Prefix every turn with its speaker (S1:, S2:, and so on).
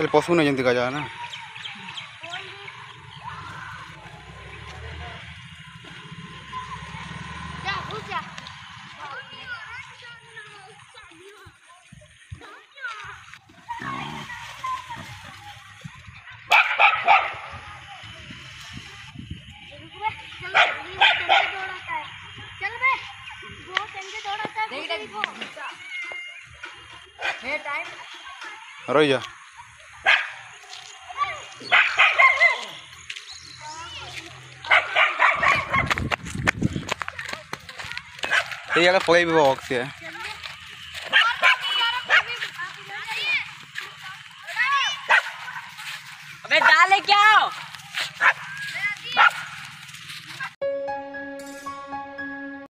S1: ये पशु नहीं दिखा जाए ना रही जा ये यार फ्लाई बॉक्स है
S2: अबे डाले क्या